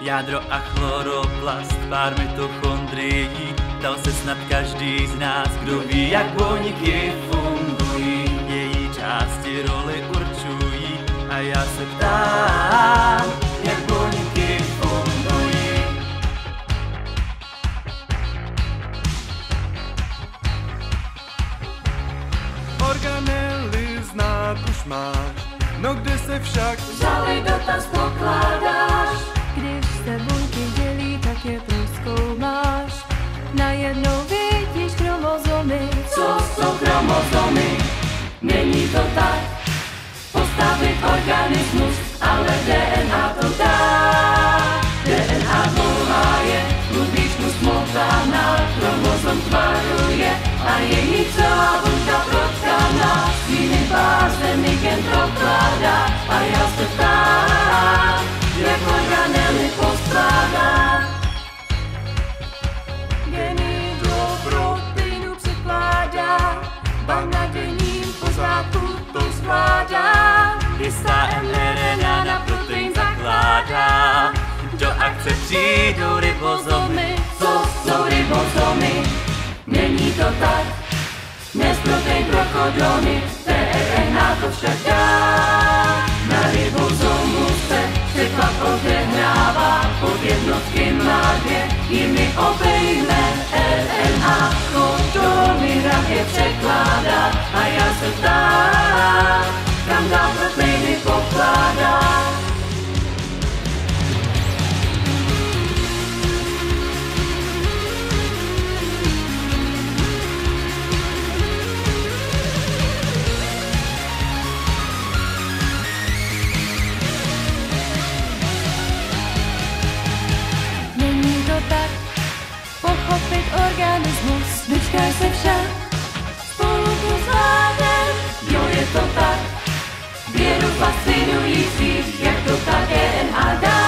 Jádro a chloroplast, pár mitochondrií, dal se snad každý z nás, kdo ví, jak buňky fungují. Její části roli určují a já se ptám, jak buňky fungují. Organely znát už máš, no kde se však Žalej dotaz pokládáš, jsou chromozomy. Není to tak, postavit organismus, Jistá mRNA na protein zakládá, do akce přijdou ribozomy. co jsou ribozomy. Není to tak, dnes protein pro kodony, tRNA to však dá. Věru fascinující, jak to ta DNA dá.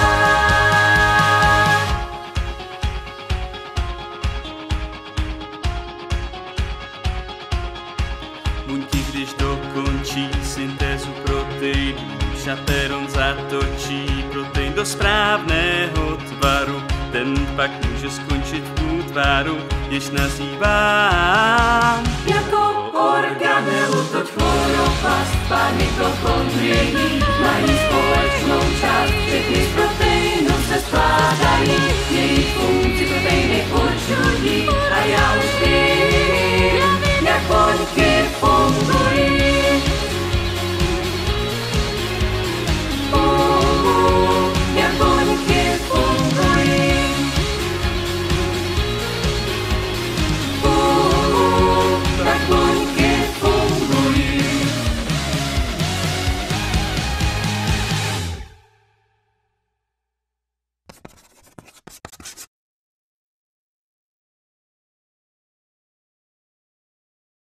Buňky, když dokončí syntézu proteinů, šateron zatočí protein do správného tvaru. Ten pak může skončit v útvaru, jež nazývám.